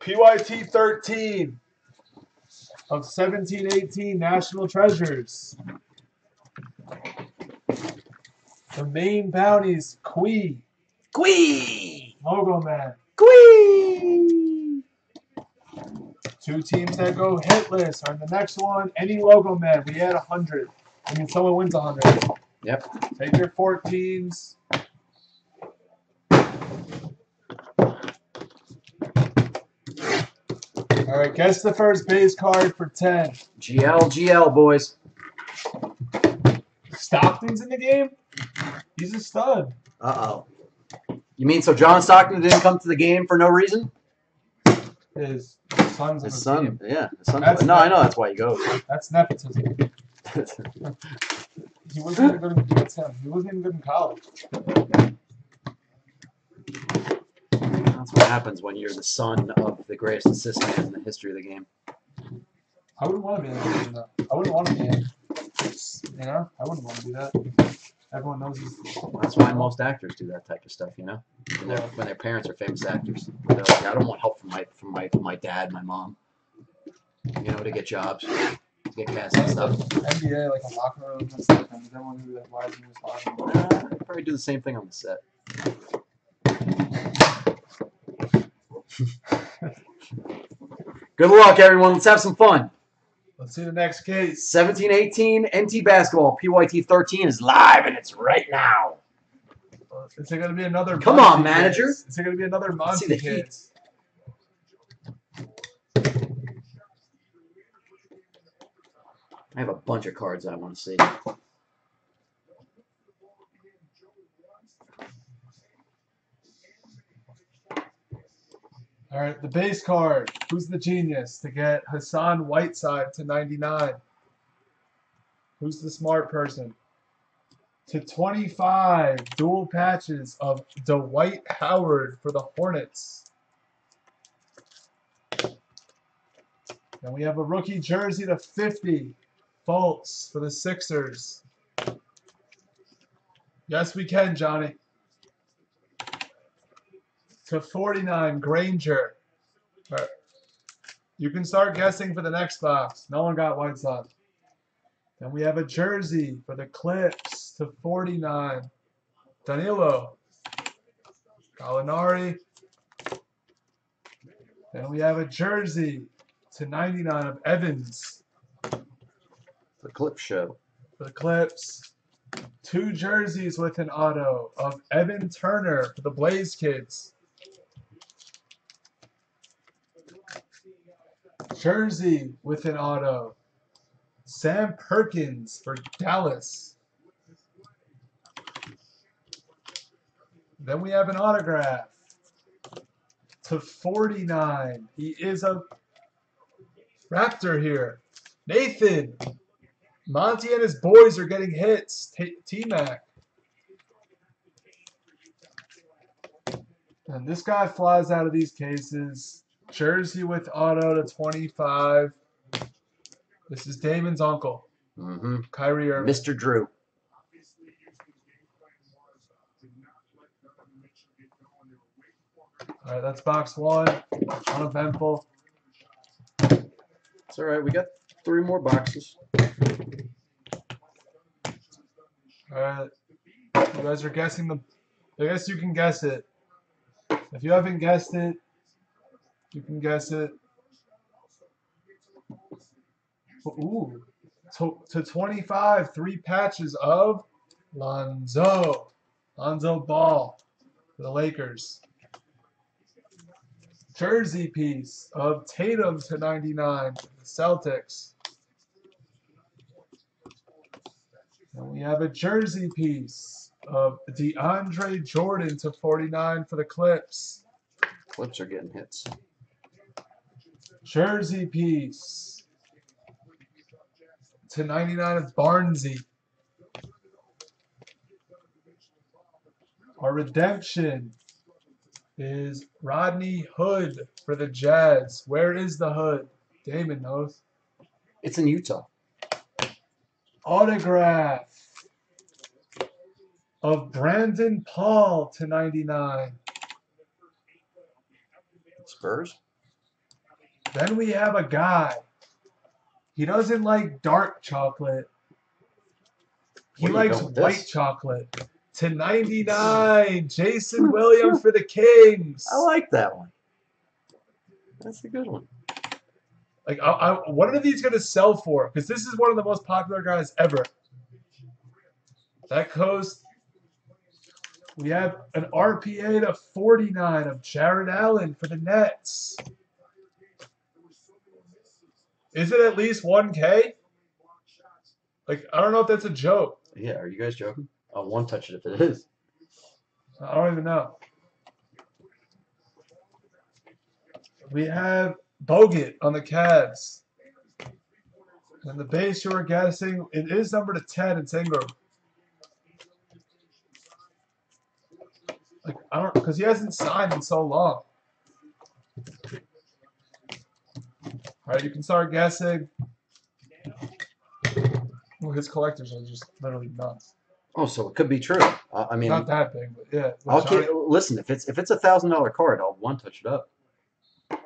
PYT 13 of 1718 National Treasures. The main bounties, Quee, Quee! Logo Man. Quee! Two teams that go hitless are in the next one. Any Logo Man, we add 100. I mean, someone wins 100. Yep. Take your 14s. All right, guess the first base card for 10. GL, GL, boys. Stockton's in the game? He's a stud. Uh-oh. You mean so John Stockton didn't come to the game for no reason? His son's His son, team. yeah. His son, That's no, I know that's why he goes. That's nepotism. He wasn't even good in. He wasn't even good in college. That's what happens when you're the son of the greatest assist man in the history of the game. I wouldn't want to be in the game, though. I wouldn't want to be in. You know? I wouldn't want to do that. Everyone knows he's. That's why most actors do that type of stuff, you know? When, their when their parents are famous actors. They're like, I don't want help from my from my from my dad, my mom. You know, to get jobs, to get cast and stuff. NBA, like a locker room and stuff, and everyone knew that why he was talking. Uh, probably do the same thing on the set. Good luck, everyone. Let's have some fun. Let's see the next case. 1718 NT basketball. PYT 13 is live and it's right now. Is it going to be another? Come Monty on, manager. case? Is it going to be another Let's see Monty the heat. I have a bunch of cards I want to see. All right, the base card. Who's the genius to get Hassan Whiteside to 99? Who's the smart person? To 25, dual patches of Dwight Howard for the Hornets. And we have a rookie jersey to 50, Fultz for the Sixers. Yes, we can, Johnny. To 49, Granger. Right. You can start guessing for the next box. No one got White Whiteside. Then we have a jersey for the Clips to 49. Danilo. Gallinari. Then we have a jersey to 99 of Evans The clip show. for the Clips. Two jerseys with an auto of Evan Turner for the Blaze Kids. Jersey with an auto. Sam Perkins for Dallas. Then we have an autograph to 49. He is a Raptor here. Nathan. Monty and his boys are getting hits. T-Mac. And this guy flies out of these cases. Jersey with auto to 25. This is Damon's uncle, Mm-hmm. Kyrie Irving. Mr. Drew. All right, that's box one. Uneventful. It's all right. We got three more boxes. All right. You guys are guessing the. I guess you can guess it. If you haven't guessed it, you can guess it. Oh, ooh. To, to 25, three patches of Lonzo. Lonzo Ball for the Lakers. Jersey piece of Tatum to 99 for the Celtics. And we have a jersey piece of DeAndre Jordan to 49 for the Clips. Clips are getting hits. Jersey piece to 99 of Barnsey. Our redemption is Rodney Hood for the Jazz. Where is the Hood? Damon knows. It's in Utah. Autograph of Brandon Paul to 99. Spurs. Then we have a guy. He doesn't like dark chocolate. He Where likes white this? chocolate. To 99, Jason Williams for the Kings. I like that one. That's a good one. Like, I, I, what are these going to sell for? Because this is one of the most popular guys ever. That goes. We have an RPA to 49 of Jarrett Allen for the Nets. Is it at least 1K? Like, I don't know if that's a joke. Yeah, are you guys joking? I'll one touch it if it is. I don't even know. We have Bogut on the Cavs. And the base you were guessing, it is number to 10. It's Ingram. Like, I don't, because he hasn't signed in so long. All right, you can start guessing. Well, his collectors are just literally nuts. Oh, so it could be true. Uh, I mean, Not that big, but yeah. I'll keep, listen. If it's if it's a thousand dollar card, I'll one touch it up. All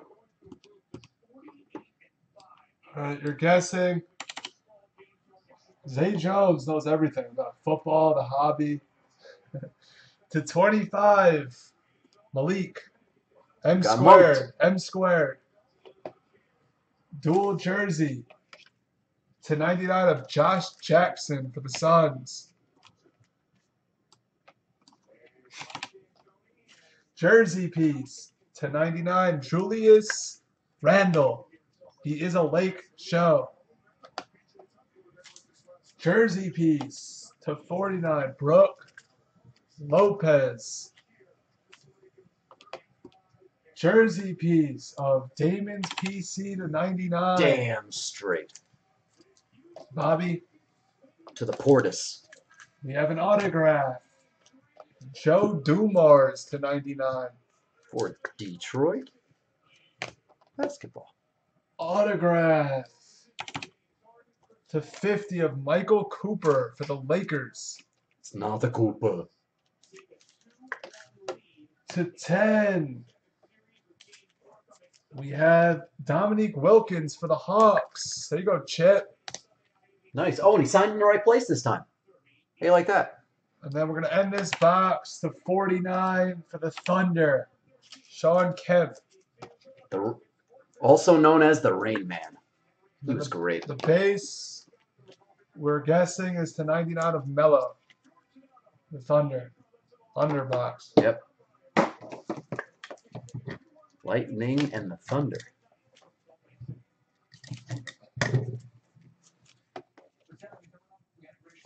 right, you're guessing. Zay Jones knows everything about football, the hobby. to 25, Malik. M Got squared. M squared. Dual jersey. To 99 of Josh Jackson for the Suns. Jersey piece. To 99, Julius Randle. He is a Lake show. Jersey piece to 49, Brook Lopez. Jersey piece of Damon's PC to 99. Damn straight Bobby, to the Portis. we have an autograph. Joe Dumars to 99. for Detroit basketball. Autograph to 50 of Michael Cooper for the Lakers. It's not the Cooper. to 10. We have Dominique Wilkins for the Hawks. There you go, Chip. Nice. Oh, and he signed in the right place this time. Hey, like that. And then we're going to end this box to 49 for the Thunder. Shawn Kemp. The also known as the Rain Man. He Then was great. the base, we're guessing, is to 99 of Melo. The Thunder. Thunder box. Yep. Lightning and the Thunder.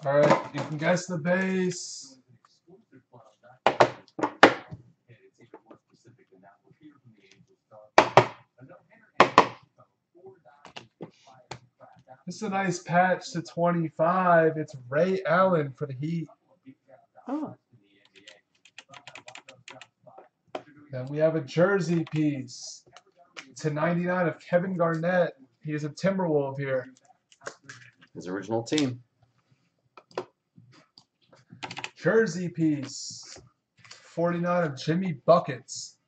All right, you can guess the base. This is a nice patch to 25. It's Ray Allen for the Heat. Oh. Then we have a jersey piece to 99 of Kevin Garnett. He is a Timberwolf here. His original team. Jersey piece 49 of Jimmy Buckets.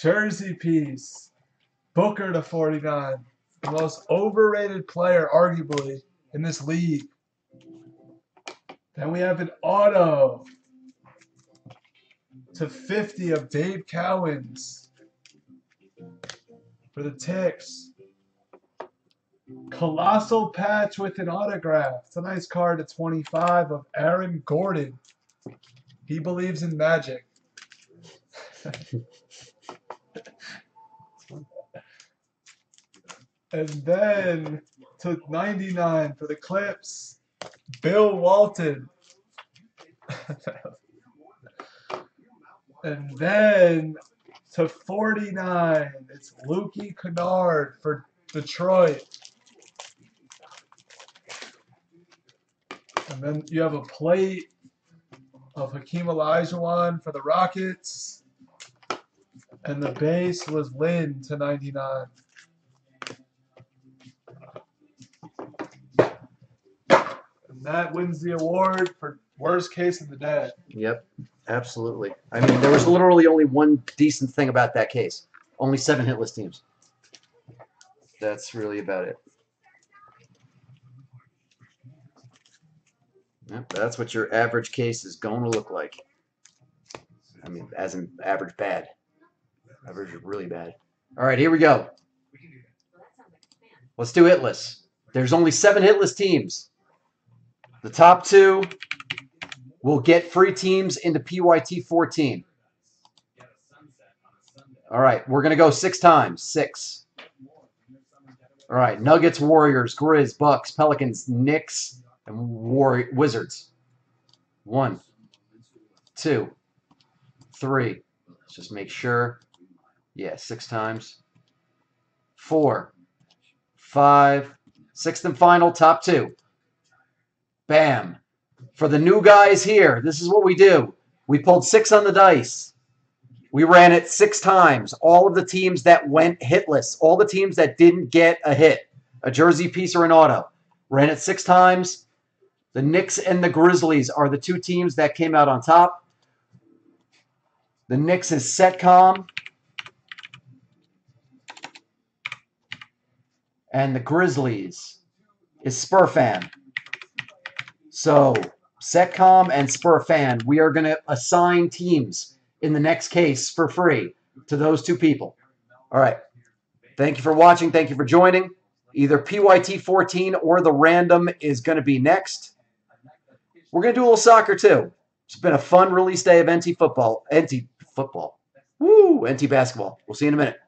Jersey piece Booker to 49. The most overrated player, arguably, in this league. Then we have an auto to 50 of Dave Cowens for the Ticks. Colossal patch with an autograph. It's a nice card at 25 of Aaron Gordon. He believes in magic. and then to 99 for the Clips, Bill Walton. and then to 49, it's Lukey Kennard for Detroit. And then you have a plate of Hakeem Olajuwon for the Rockets. And the base was Lynn to 99. And that wins the award for worst case of the day. Yep. Absolutely. I mean, there was literally only one decent thing about that case. Only seven hitless teams. That's really about it. Yep, that's what your average case is going to look like. I mean, as an average bad. Average really bad. All right, here we go. Let's do hitless. There's only seven hitless teams. The top two will get free teams into PYT 14. All right, we're going to go six times. Six. All right, Nuggets, Warriors, Grizz, Bucks, Pelicans, Knicks, and War Wizards. One, two, three. Let's just make sure. Yeah, six times. Four, five, sixth and final, top two. Bam. For the new guys here, this is what we do. We pulled six on the dice. We ran it six times. All of the teams that went hitless, all the teams that didn't get a hit, a jersey piece or an auto, ran it six times. The Knicks and the Grizzlies are the two teams that came out on top. The Knicks is Setcom. And the Grizzlies is Spurfan. So, Setcom and Spurfan, we are going to assign teams in the next case for free to those two people. All right. Thank you for watching. Thank you for joining. Either PYT 14 or the random is going to be next. We're going to do a little soccer too. It's been a fun release day of NT football. NT football. Woo! NT basketball. We'll see you in a minute.